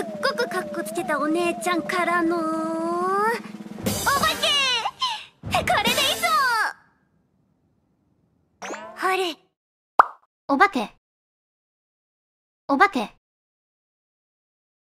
っごくカッコつけたお姉ちゃんからのお化けこれでいそうほれお化け。お化け。